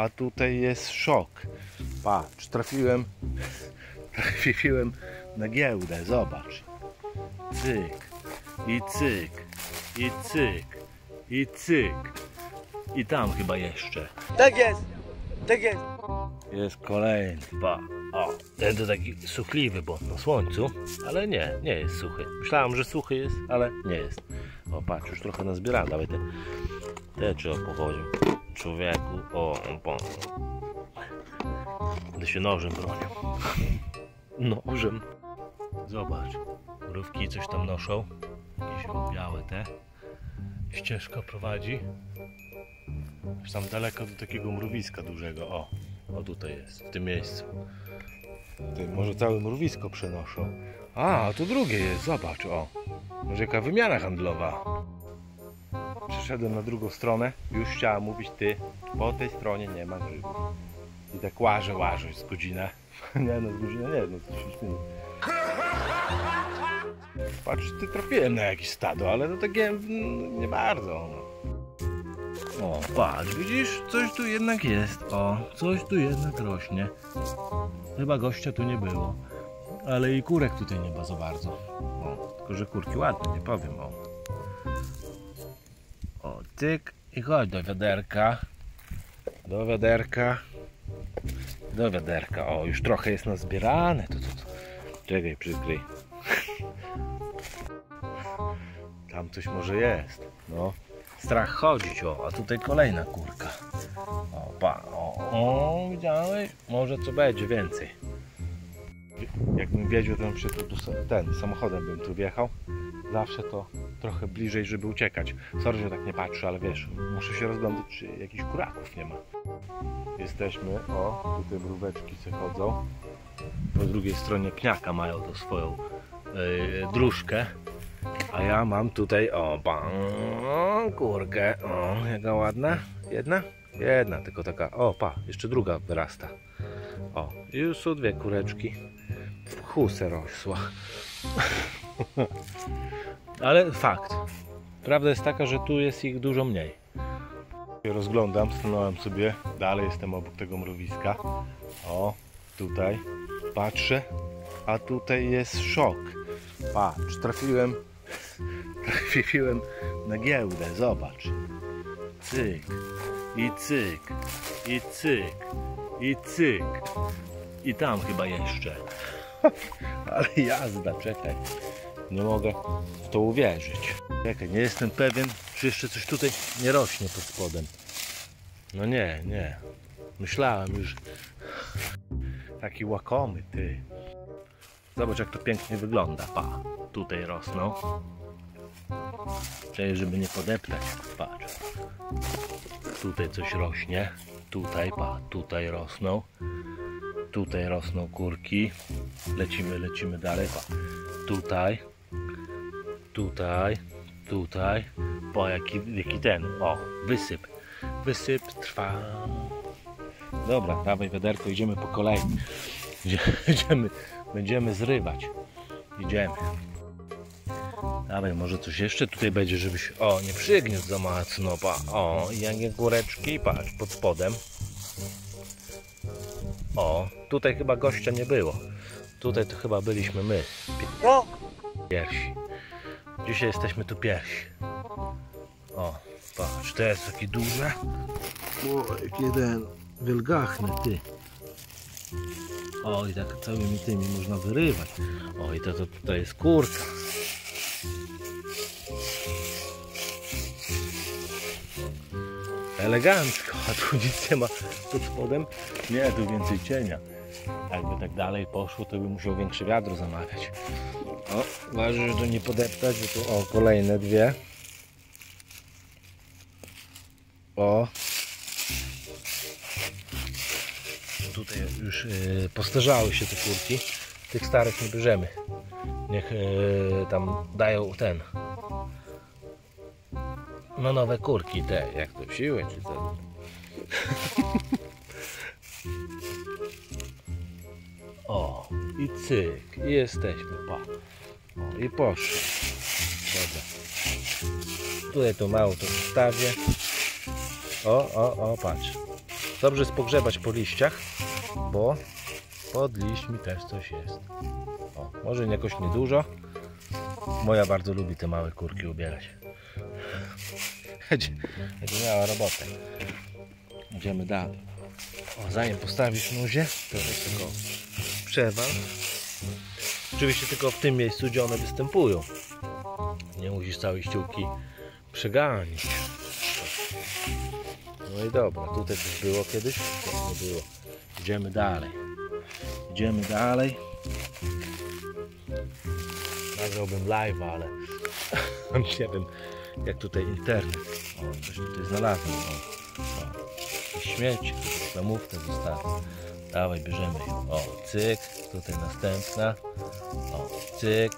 a tutaj jest szok. Patrz, trafiłem, trafiłem na giełdę, zobacz. Cyk, i cyk, i cyk, i cyk. I tam chyba jeszcze. Tak jest! Tak jest! Jest kolejny, pa. O, ten to taki suchliwy, bo na słońcu, ale nie, nie jest suchy. Myślałem, że suchy jest, ale nie jest. O, patrz, już trochę nazbierałem, dawaj te, te trzeba pochodził. Człowieku, o, po. Będę się nożem bronił. Nożem. Zobacz, mrówki coś tam noszą. Jakieś białe te. Ścieżka prowadzi. Już tam daleko do takiego mrowiska dużego. O, o tutaj jest, w tym miejscu. Ty, może całe mrowisko przenoszą. A, tu drugie jest, zobacz, o. Może jaka wymiana handlowa. Przeszedłem na drugą stronę, już chciałem mówić ty, po tej stronie nie ma grzybów. I tak łażę, łażę z godzinę. nie no, z godzinę nie, no to 10 minut. Patrz, ty trafiłem na jakieś stado, ale to takie mm, nie bardzo. No. O, patrz, widzisz? Coś tu jednak jest. O, coś tu jednak rośnie. Chyba gościa tu nie było. Ale i kurek tutaj nie ma za bardzo. O, tylko że kurki ładne, nie powiem. O, o tyk i chodź do wiaderka. Do wiaderka. Do wiaderka. O, już trochę jest nazbierane. To, to, to. Czekaj, przykryj. Tam coś może jest. No. Strach chodzić, o, a tutaj kolejna kurka. O, pa, o, o, widziałeś? Może co będzie więcej. Jakbym wiedział, to ten, samochodem bym tu wjechał. Zawsze to trochę bliżej, żeby uciekać. Sorry, że tak nie patrzę, ale wiesz, muszę się rozglądać, czy jakichś kuraków nie ma. Jesteśmy, o, tutaj mróweczki se chodzą. Po drugiej stronie pniaka mają to swoją yy, dróżkę. A ja mam tutaj, o, pan, kurkę, o, jaka ładna, jedna? Jedna, tylko taka, o, pa, jeszcze druga wyrasta. O, już są dwie kureczki. W chusę rosła. Ale fakt, prawda jest taka, że tu jest ich dużo mniej. Rozglądam, stanąłem sobie, dalej jestem obok tego mrowiska. O, tutaj, patrzę, a tutaj jest szok. Patrz, trafiłem trafiłem na giełdę, zobacz. Cyk, i cyk, i cyk, i cyk. I tam chyba jeszcze. Ale jazda, czekaj. Nie mogę w to uwierzyć. Czekaj, nie jestem pewien, czy jeszcze coś tutaj nie rośnie pod spodem. No nie, nie. Myślałem już. Taki łakomy, ty. Zobacz, jak to pięknie wygląda. Pa, tutaj rosną. Cześć, żeby nie podeptać. Patrz. Tutaj coś rośnie. Tutaj, pa, tutaj rosną. Tutaj rosną kurki. Lecimy, lecimy dalej. Pa. Tutaj. Tutaj. Tutaj. Po jaki, jaki ten. O, wysyp. Wysyp trwa. Dobra, dawaj wiaderko, idziemy po kolei. Idzie- Idziemy, będziemy zrywać. Idziemy. Dawaj, może coś jeszcze tutaj będzie, żebyś... O, nie przygniósł za mocno, pa. O, jakie góreczki, patrz, pod spodem. O, tutaj chyba gościa nie było. Tutaj to chyba byliśmy my, No! Dzisiaj jesteśmy tu pierwsi. O, patrz, to jest taki duże. O, jaki jeden wielgachny, ty. O, i tak całymi tymi można wyrywać. O, i to, to, to jest kurka. Elegancko, a tu nic nie ma pod spodem. Nie, tu więcej cienia. Jakby tak dalej poszło, to bym musiał większe wiadro zamawiać. O, uważaj, że to nie podeptać, bo tu o, kolejne dwie. O. Tutaj już yy, postarzały się te kurki. Tych starych nie bierzemy. Niech yy, tam dają ten. No nowe kurki te, jak to siłę czy co? I cyk, i jesteśmy, pa. O, i poszło. Dobra. Tutaj to mało to zostawię. O, o, o, patrz. Dobrze jest pogrzebać po liściach, bo pod liśćmi też coś jest. O, może jakoś niedużo. Moja bardzo lubi te małe kurki ubierać. Będzie miała robotę. Idziemy dalej. O, zanim postawisz nuzie, to jest tylko przewal. Oczywiście tylko w tym miejscu, gdzie one występują. Nie musisz całej ściółki przeganić. No i dobra, tutaj coś było kiedyś? Nie było. Idziemy dalej. Idziemy dalej. Nagrałbym live, ale nie wiem jak tutaj internet. O, coś tutaj znalazłem. O, o. Śmieci, zamówkę zostawię. Dawaj, bierzemy ją. O, cyk, tutaj następna. O, cyk.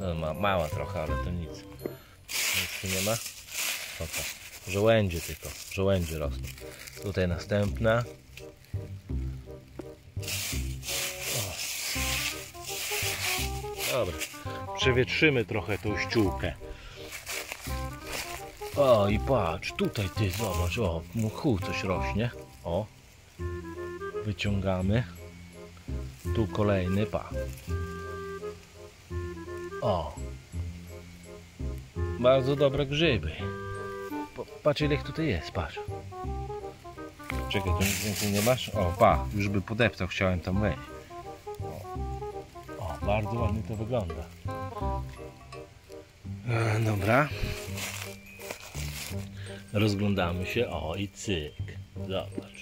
No, ma, mała trochę, ale to nic. Nic tu nie ma. O, to. Żołędzie tylko. Żołędzie rosną. Tutaj następna. O. Dobra. Przewietrzymy trochę tą ściółkę. O i patrz, tutaj ty zobacz, o, mchu coś rośnie. O. Wyciągamy. Tu kolejny, pa. O. Bardzo dobre grzyby. Patrz ile ich tutaj jest, patrz. Czekaj, tu nic więcej nie masz? O, pa, już by podeptał, chciałem tam wejść. O, o bardzo ładnie to wygląda. E, dobra. Rozglądamy się. O, i cyk. Zobacz.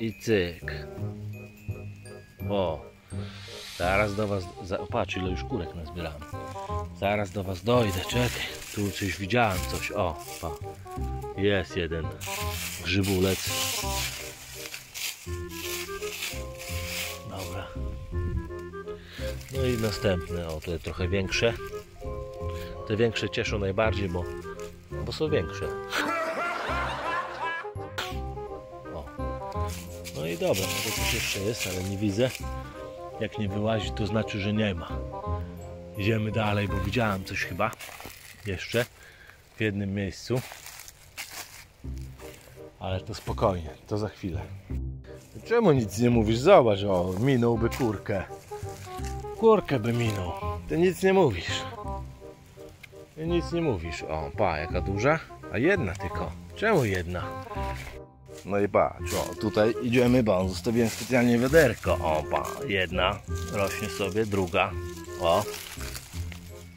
I cyk. O. Zaraz do was. Za, ile już kurek nazbieramy. Zaraz do was dojdę, czekaj. Tu coś widziałem, coś. O, pa. Jest jeden grzybulec. Dobra. No i następne, o tutaj trochę większe. Te większe cieszą najbardziej, bo, bo są większe. Dobra, może coś jeszcze jest, ale nie widzę. Jak nie wyłazi, to znaczy, że nie ma. Idziemy dalej, bo widziałem coś chyba jeszcze w jednym miejscu. Ale to spokojnie, to za chwilę. Czemu nic nie mówisz? Zobacz, o, minąłby kurkę. Kurkę by minął. Ty nic nie mówisz. Ty nic nie mówisz. O, pa, jaka duża? A jedna tylko. Czemu jedna? No i patrz, o, tutaj idziemy, bo zostawiłem specjalnie wiaderko. O, jedna rośnie sobie, druga. O.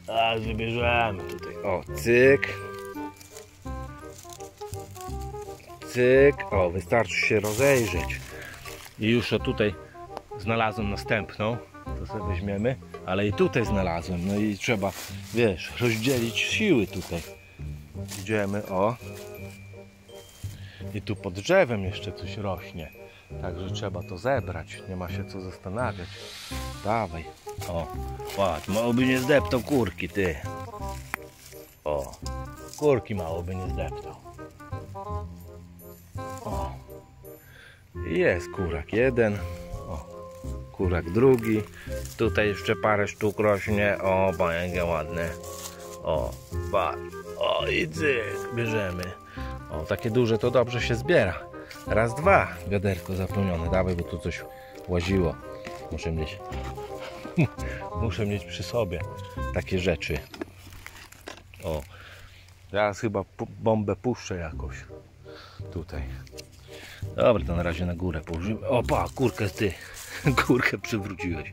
A, wybierzemy tutaj. O, cyk. Cyk. O, wystarczy się rozejrzeć. I już o tutaj znalazłem następną. To sobie weźmiemy. Ale i tutaj znalazłem. No i trzeba, wiesz, rozdzielić siły tutaj. Idziemy, o. I tu pod drzewem jeszcze coś rośnie. Także trzeba to zebrać. Nie ma się co zastanawiać. Dawaj. O, patrz, mało by nie zdeptał kurki, ty. O, kurki mało by nie zdeptał. O, jest kurak jeden. O, kurak drugi. Tutaj jeszcze parę sztuk rośnie. O, panie, ładne. O, patrz. O, i cyk, bierzemy. O, takie duże to dobrze się zbiera. Raz, dwa, wiaderko zapełnione. Dawaj, bo tu coś łaziło. Muszę mieć, muszę mieć przy sobie takie rzeczy. O, teraz chyba bombę puszczę jakoś. Tutaj. Dobra, to na razie na górę położymy. O, pa, kurkę ty. Kurkę przywróciłeś.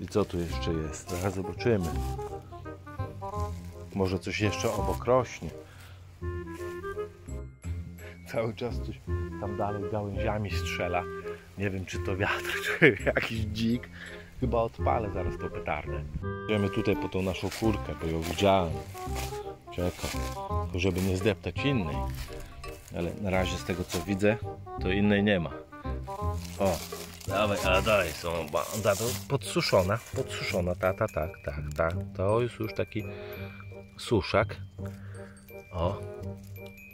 I co tu jeszcze jest? Zaraz zobaczymy. Może coś jeszcze obok rośnie. Cały czas coś tam dalej gałęziami strzela. Nie wiem, czy to wiatr, czy jakiś dzik. Chyba odpalę zaraz to petardę. Idziemy tutaj po tą naszą kurkę, bo ją widziałem. Czekam, żeby nie zdeptać innej. Ale na razie z tego co widzę, to innej nie ma. O, dawaj, a dawaj, są podsuszona, podsuszona, ta, ta, tak, tak, tak. To jest już taki suszak. O,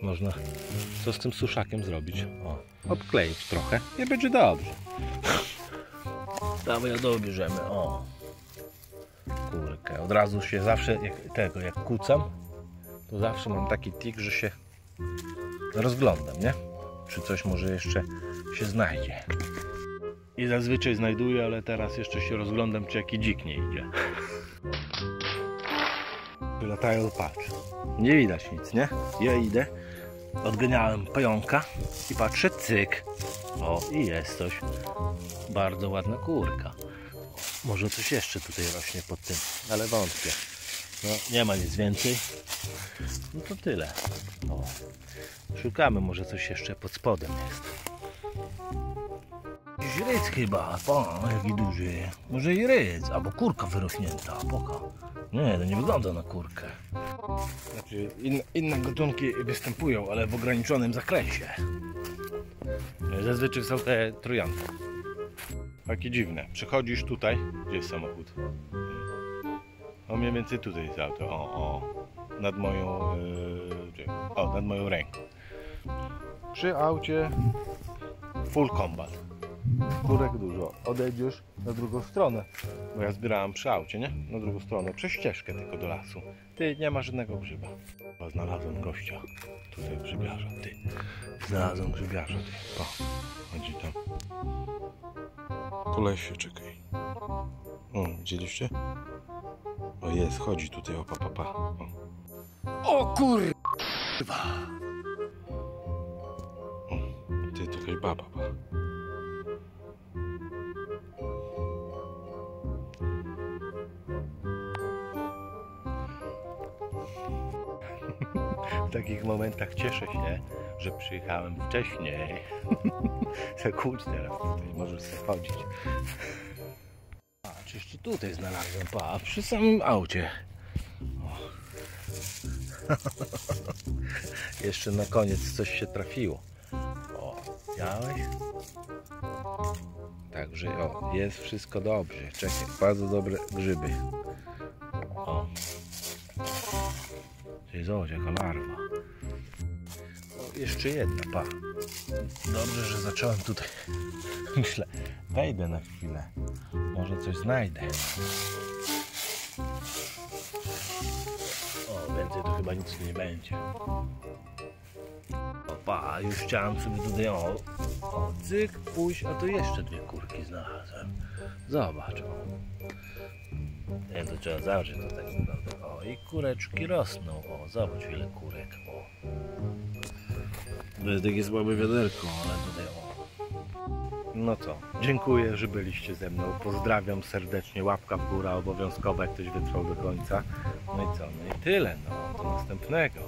można co z tym suszakiem zrobić? O, obkleić trochę i będzie dobrze. Dawaj, dobierzemy, o. Kurkę, od razu się zawsze, jak, tego, jak kucam, to zawsze mam taki tik, że się rozglądam, nie? Czy coś może jeszcze się znajdzie. I zazwyczaj znajduję, ale teraz jeszcze się rozglądam, czy jaki dzik nie idzie. Latają, patrz. Nie widać nic, nie? Ja idę, odganiałem pająka i patrzę, cyk. O, i jest coś. Bardzo ładna kurka. Może coś jeszcze tutaj rośnie pod tym, ale wątpię. No, nie ma nic więcej. No to tyle. O. Szukamy, może coś jeszcze pod spodem jest. Jakiś chyba, pa, jaki duży. Może i ryc, albo kurka wyrośnięta, poka. Nie, to nie wygląda na kurkę. Znaczy, in, inne gatunki występują, ale w ograniczonym zakresie. Zazwyczaj są te trojanki. Takie dziwne. Przychodzisz tutaj, gdzie jest samochód? O, mniej więcej tutaj jest auto. O, o. Nad moją. Yy, o, nad moją ręką. Przy aucie full combat. Kurek dużo. Odejdziesz na drugą stronę. Bo ja zbierałem przy aucie, nie? Na drugą stronę. Przez ścieżkę tylko do lasu. Ty, nie ma żadnego grzyba. Bo znalazłem gościa. Tutaj grzybiarza. Ty. Znalazłem grzybiarza. Ty. Po. Chodzi tam. Po lesie, czekaj. O, widzieliście? O jest, chodzi tutaj, o pa, pa, pa. O, O kur... ty, to jakaś baba, pa. W takich momentach cieszę się, że przyjechałem wcześniej. Zakłóć teraz tutaj, możesz sobie chodzić. Patrz, jeszcze tutaj znalazłem, pa, przy samym aucie. Jeszcze na koniec coś się trafiło. O, widziałeś? Także o, jest wszystko dobrze. Czekaj, bardzo dobre grzyby. Ty zobacz, jaka larwa. Jeszcze jedna, pa. Dobrze, że zacząłem tutaj. Myślę, wejdę na chwilę. Może coś znajdę. O, więcej to chyba nic nie będzie. Opa, już chciałem sobie tutaj o, o cyk, pójść, a tu jeszcze dwie kurki znalazłem. Zobacz. Nie, to trzeba to tak wygląda. O, i kureczki rosną. O, zobacz ile kurek. O. To jest takie słabe wiaderko, ale tutaj o. No co, dziękuję, że byliście ze mną. Pozdrawiam serdecznie. Łapka w górę obowiązkowa, jak ktoś wytrwał do końca. No i co, no i tyle, no. Do następnego.